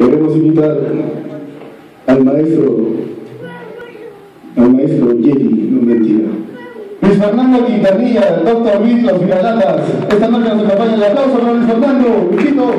Queremos invitar al maestro, al maestro Yeti, no mentira. Luis Fernando Quintanilla, doctor Luis Los. Esta noche nos acompaña el aplauso para Luis Fernando, Luisito.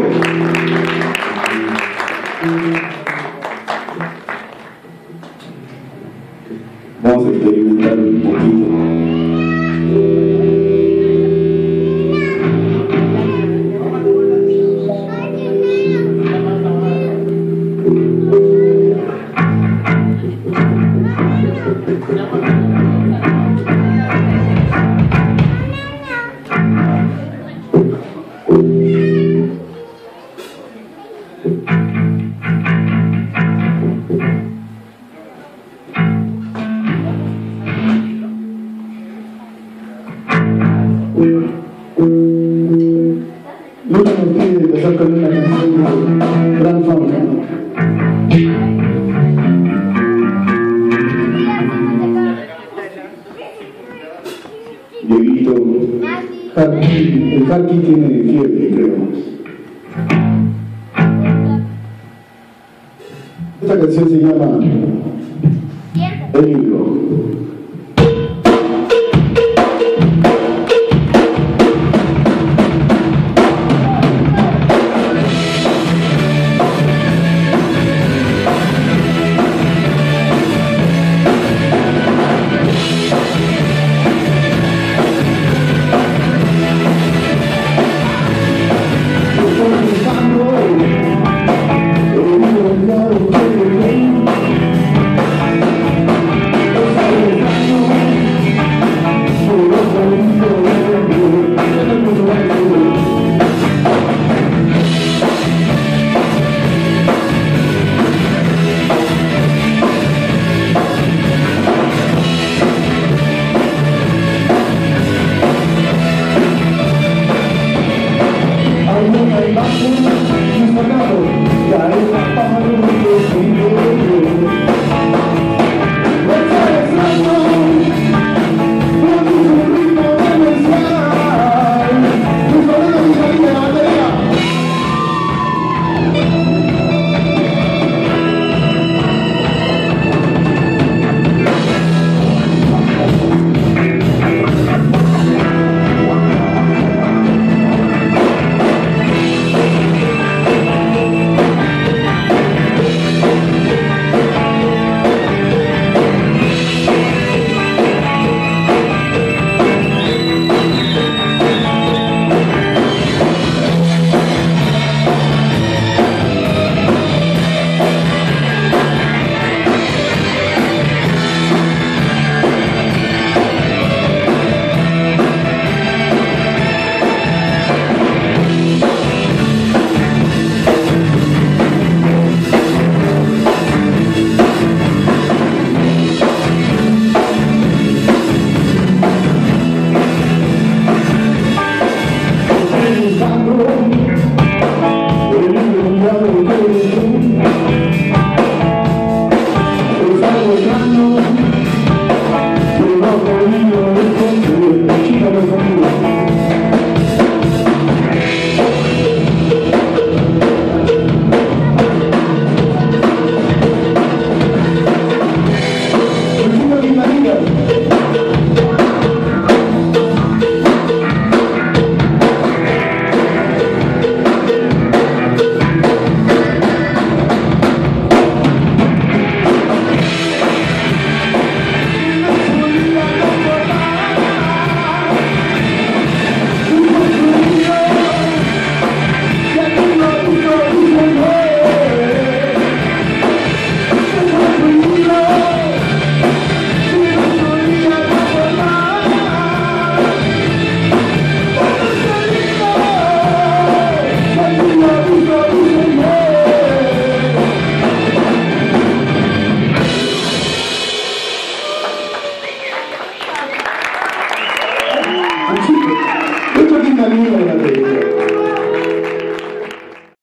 Dieguito, el Jarqui tiene fiebre, creo. Esta canción se llama El libro.